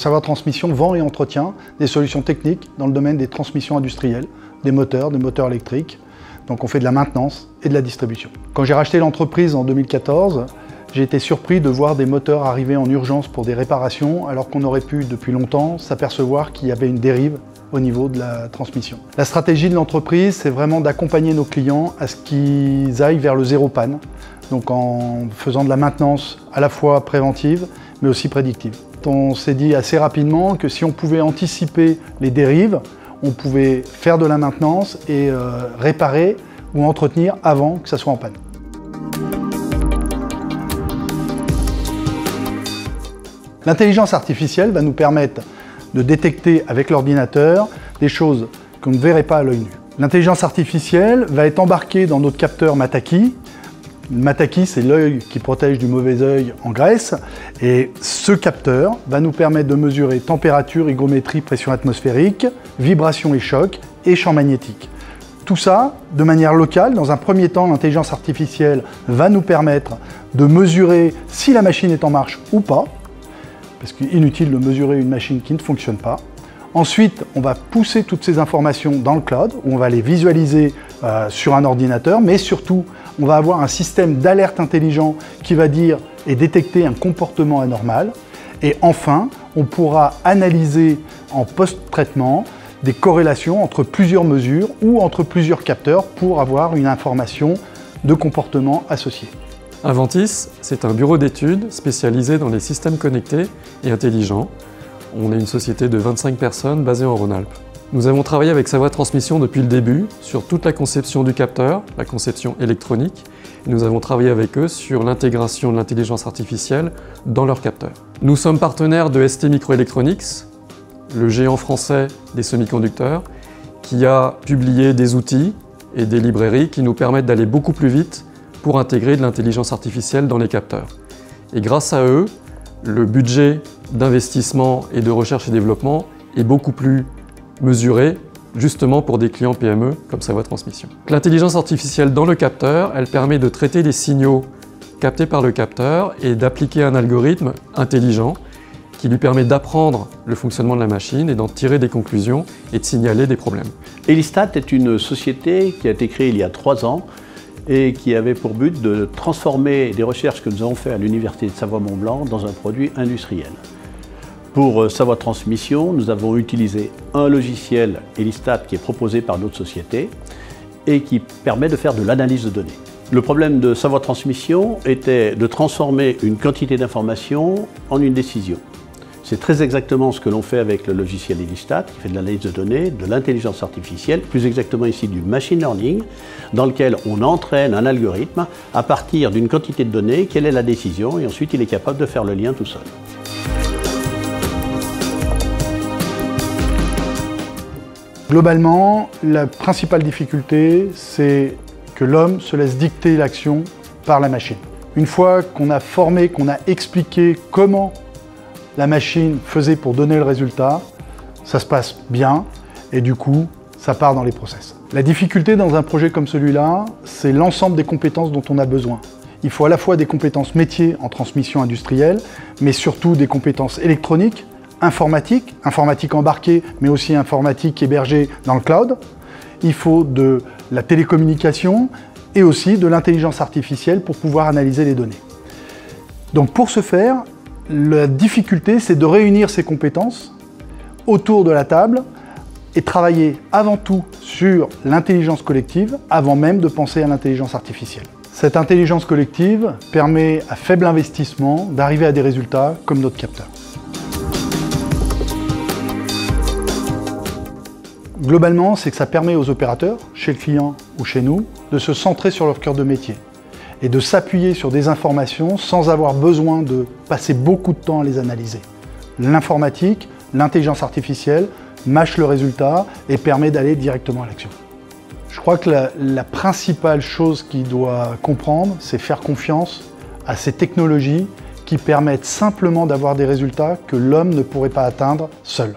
Savoir Transmission vend et entretient des solutions techniques dans le domaine des transmissions industrielles, des moteurs, des moteurs électriques. Donc on fait de la maintenance et de la distribution. Quand j'ai racheté l'entreprise en 2014, j'ai été surpris de voir des moteurs arriver en urgence pour des réparations alors qu'on aurait pu depuis longtemps s'apercevoir qu'il y avait une dérive au niveau de la transmission. La stratégie de l'entreprise, c'est vraiment d'accompagner nos clients à ce qu'ils aillent vers le zéro panne, donc en faisant de la maintenance à la fois préventive mais aussi prédictive. On s'est dit assez rapidement que si on pouvait anticiper les dérives, on pouvait faire de la maintenance et euh, réparer ou entretenir avant que ça soit en panne. L'intelligence artificielle va nous permettre de détecter avec l'ordinateur des choses qu'on ne verrait pas à l'œil nu. L'intelligence artificielle va être embarquée dans notre capteur Mataki. Mataki, c'est l'œil qui protège du mauvais œil en Grèce. Et ce capteur va nous permettre de mesurer température, hygrométrie, pression atmosphérique, vibration et choc et champ magnétique. Tout ça de manière locale. Dans un premier temps, l'intelligence artificielle va nous permettre de mesurer si la machine est en marche ou pas, parce qu'inutile de mesurer une machine qui ne fonctionne pas. Ensuite, on va pousser toutes ces informations dans le cloud, où on va les visualiser euh, sur un ordinateur, mais surtout, on va avoir un système d'alerte intelligent qui va dire et détecter un comportement anormal. Et enfin, on pourra analyser en post-traitement des corrélations entre plusieurs mesures ou entre plusieurs capteurs pour avoir une information de comportement associé. Inventis, c'est un bureau d'études spécialisé dans les systèmes connectés et intelligents. On est une société de 25 personnes basée en Rhône-Alpes. Nous avons travaillé avec Savoie Transmission depuis le début sur toute la conception du capteur, la conception électronique. nous avons travaillé avec eux sur l'intégration de l'intelligence artificielle dans leur capteur. Nous sommes partenaires de ST Microelectronics, le géant français des semi-conducteurs, qui a publié des outils et des librairies qui nous permettent d'aller beaucoup plus vite pour intégrer de l'intelligence artificielle dans les capteurs. Et grâce à eux, le budget d'investissement et de recherche et développement est beaucoup plus mesuré justement pour des clients PME comme Savoie Transmission. L'intelligence artificielle dans le capteur, elle permet de traiter les signaux captés par le capteur et d'appliquer un algorithme intelligent qui lui permet d'apprendre le fonctionnement de la machine et d'en tirer des conclusions et de signaler des problèmes. Elistat est une société qui a été créée il y a trois ans et qui avait pour but de transformer des recherches que nous avons faites à l'Université de Savoie-Mont-Blanc dans un produit industriel. Pour euh, Savoie Transmission, nous avons utilisé un logiciel Elistat qui est proposé par notre société et qui permet de faire de l'analyse de données. Le problème de Savoie Transmission était de transformer une quantité d'informations en une décision. C'est très exactement ce que l'on fait avec le logiciel Elistat, qui fait de l'analyse de données, de l'intelligence artificielle, plus exactement ici du machine learning, dans lequel on entraîne un algorithme à partir d'une quantité de données, quelle est la décision, et ensuite il est capable de faire le lien tout seul. Globalement, la principale difficulté, c'est que l'homme se laisse dicter l'action par la machine. Une fois qu'on a formé, qu'on a expliqué comment la machine faisait pour donner le résultat, ça se passe bien et du coup, ça part dans les process. La difficulté dans un projet comme celui-là, c'est l'ensemble des compétences dont on a besoin. Il faut à la fois des compétences métiers en transmission industrielle, mais surtout des compétences électroniques, informatiques, informatique embarquée, mais aussi informatique hébergée dans le cloud. Il faut de la télécommunication et aussi de l'intelligence artificielle pour pouvoir analyser les données. Donc pour ce faire, la difficulté, c'est de réunir ces compétences autour de la table et travailler avant tout sur l'intelligence collective avant même de penser à l'intelligence artificielle. Cette intelligence collective permet à faible investissement d'arriver à des résultats comme notre capteur. Globalement, c'est que ça permet aux opérateurs, chez le client ou chez nous, de se centrer sur leur cœur de métier et de s'appuyer sur des informations sans avoir besoin de passer beaucoup de temps à les analyser. L'informatique, l'intelligence artificielle mâche le résultat et permet d'aller directement à l'action. Je crois que la, la principale chose qu'il doit comprendre, c'est faire confiance à ces technologies qui permettent simplement d'avoir des résultats que l'homme ne pourrait pas atteindre seul.